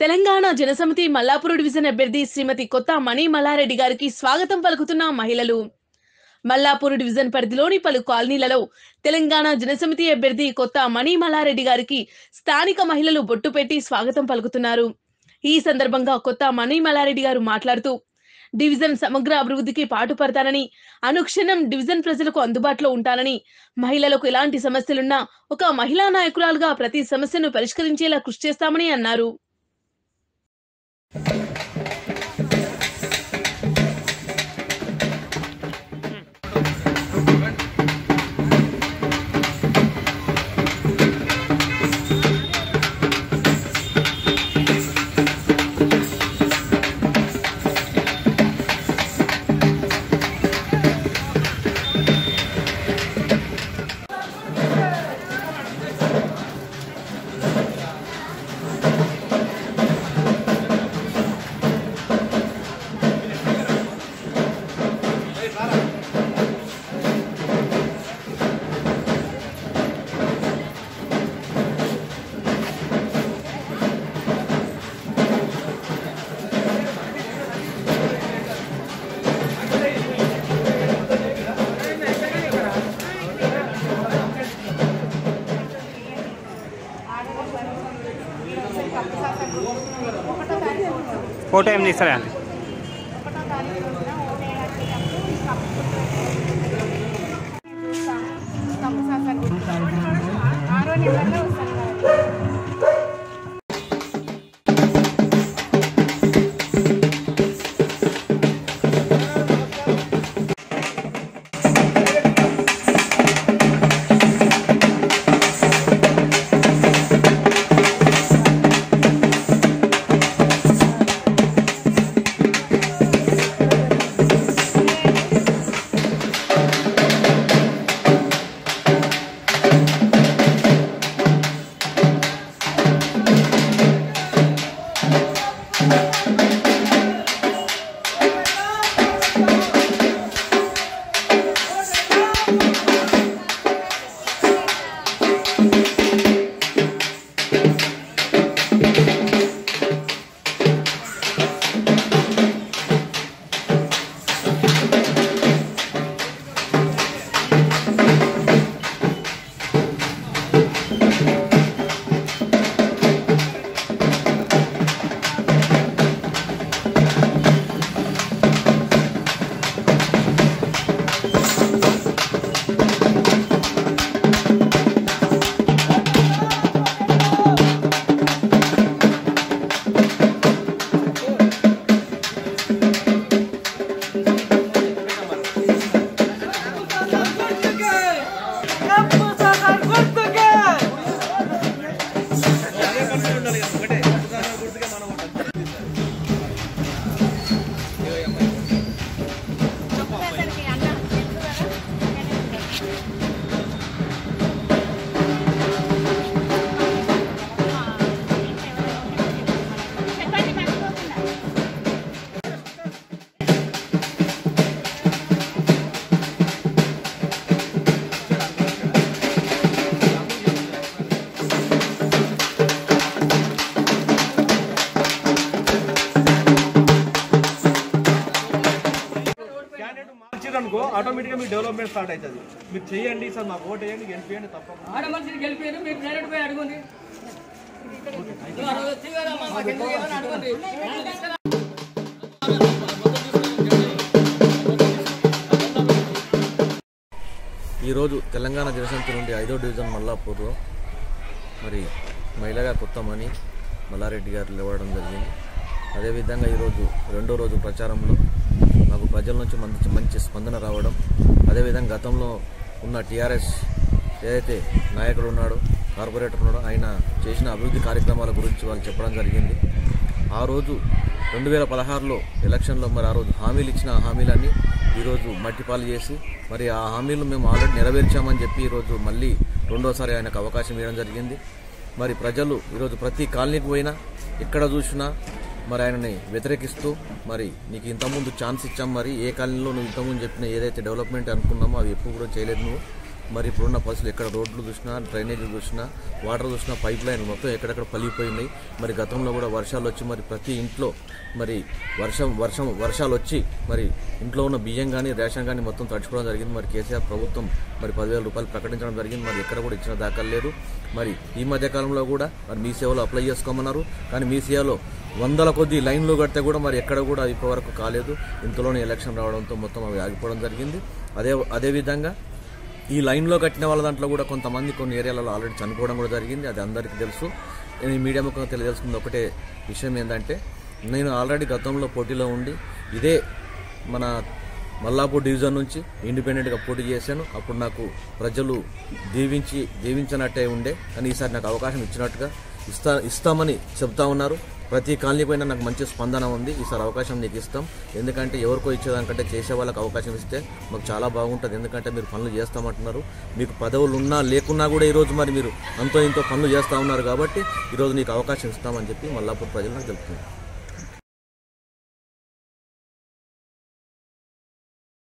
Telangana Janasamithi Mallapuram division అభ్యర్థి శ్రీమతి కొత్త మణి మల్లారెడ్డి గారికి స్వాగతం పలుకుతున్న మహిళలు. మల్లాపూర్ డివిజన్ పరిధిలోని పలు కాలనీలలో తెలంగాణ జనసమితి అభ్యర్థి కొత్త మణి మల్లారెడ్డి గారికి స్థానిక మహిళలు బొట్టు పెట్టి స్వాగతం పలుకుతున్నారు. ఈ సందర్భంగా కొత్త మణి మల్లారెడ్డి గారు మాట్లాడుతూ డివిజన్ సమగ్ర అభివృద్ధికి పాటుపడతానని అనుక్షణం డివిజన్ ప్రజలకు అందుబాటులో ఉంటానని మహిళలకు ఎలాంటి సమస్యలున్నా ఒక మహిళా నాయకురాలుగా ప్రతి సమస్యను పరిష్కరించేలా కృషి చేస్తామని అన్నారు. ಫೋಟೋ ಎಮ್ ಸರ್ ಅಲ್ಲಿ ఆటోమేటిక్గా మీకు డెవలప్మెంట్ స్టార్ట్ అవుతుంది. మీరు చేయండి సార్ మాకు ఓట్ వేయండి గెలిపియండి తప్పకుండా. ఆడ మనిషిని గెలిపారు మీరు డైరెక్ట్ పోయి అడగండి. ఈరోజు తెలంగాణ జనసమితి నుండి ఐదో డివిజన్ మల్లాపూర్లో మరి మహిళగా కొత్తమని మల్లారెడ్డి గారు లేవడం జరిగింది. అదేవిధంగా ఈరోజు రెండో రోజు ప్రచారంలో ప్రజల నుంచి మంచి మంచి స్పందన రావడం అదేవిధంగా గతంలో ఉన్న టీఆర్ఎస్ ఏదైతే నాయకుడు ఉన్నాడో కార్పొరేటర్ ఉన్నాడో ఆయన చేసిన అభివృద్ధి కార్యక్రమాల గురించి వాళ్ళు చెప్పడం జరిగింది. ఆ రోజు రెండు వేల పదహారులో ఎలక్షన్లో మరి ఆ రోజు హామీలు ఇచ్చిన ఆ హామీలన్నీ ఈరోజు మట్టిపాలు చేసి మరి ఆ హామీలు మేము ఆల్రెడీ నెరవేర్చామని చెప్పి ఈరోజు మళ్ళీ రెండోసారి ఆయనకు అవకాశం ఇవ్వడం జరిగింది. మరి ప్రజలు ఈరోజు ప్రతి కాలనీకి పోయినా ఎక్కడ చూసినా మరి ఆయనని వ్యతిరేకిస్తూ మరి నీకు ఇంతకుముందు ఛాన్స్ ఇచ్చాం మరి ఏ కాలంలో నువ్వు ఇంతకుముందు చెప్పిన ఏదైతే డెవలప్మెంట్ అనుకున్నామో అవి ఎప్పుడు కూడా చేయలేదు నువ్వు. మరి ఇప్పుడున్న పరిస్థితులు ఎక్కడ రోడ్లు చూసినా డ్రైనేజీలు చూసినా వాటర్ చూసినా పైప్ లైన్ మొత్తం ఎక్కడెక్కడ పలిగిపోయినాయి మరి గతంలో కూడా వర్షాలు వచ్చి మరి ప్రతి ఇంట్లో మరి వర్షం వర్షం వర్షాలు వచ్చి మరి ఇంట్లో ఉన్న బియ్యం కానీ రేషన్ కానీ మొత్తం తడుచుకోవడం జరిగింది. మరి కేసీఆర్ ప్రభుత్వం మరి పదివేల రూపాయలు ప్రకటించడం జరిగింది. మరి ఎక్కడ కూడా ఇచ్చిన దాఖలు లేదు. మరి ఈ మధ్య కాలంలో కూడా మరి మీ సేవలో అప్లై చేసుకోమన్నారు. కానీ మీ సేవలో వందల కొద్ది లైన్లు కడితే కూడా మరి ఎక్కడ కూడా ఇప్పటివరకు కాలేదు. ఇంతలోనే ఎలక్షన్ రావడంతో మొత్తం అవి ఆగిపోవడం జరిగింది. అదే అదేవిధంగా ఈ లైన్లో కట్టిన వాళ్ళ దాంట్లో కూడా కొంతమంది కొన్ని ఏరియాలలో ఆల్రెడీ చనిపోవడం కూడా జరిగింది. అది అందరికీ తెలుసు. నేను ఈ మీడియా ముఖంగా తెలియజేసుకున్న ఒకటే విషయం ఏంటంటే నేను ఆల్రెడీ గతంలో పోటీలో ఉండి ఇదే మన మల్లాపూర్ డివిజన్ నుంచి ఇండిపెండెంట్గా పోటీ చేశాను. అప్పుడు నాకు ప్రజలు దీవించి దీవించినట్టే ఉండే. కానీ ఈసారి నాకు అవకాశం ఇచ్చినట్టుగా ఇస్తా ఇస్తామని చెప్తా ఉన్నారు. ప్రతి కాలనీ పైన నాకు మంచి స్పందన ఉంది. ఈసారి అవకాశం నీకు ఇస్తాం. ఎందుకంటే ఎవరికో ఇచ్చేదానికంటే చేసే వాళ్ళకి అవకాశం ఇస్తే మాకు చాలా బాగుంటుంది. ఎందుకంటే మీరు పనులు చేస్తామంటున్నారు. మీకు పదవులు ఉన్నా లేకున్నా కూడా ఈరోజు మరి మీరు అంతో ఇంతో పనులు చేస్తూ ఉన్నారు కాబట్టి ఈరోజు నీకు అవకాశం ఇస్తామని చెప్పి మల్లాపూర్ ప్రజలు నాకు తెలుపుతున్నారు